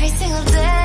every single day.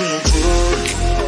Every single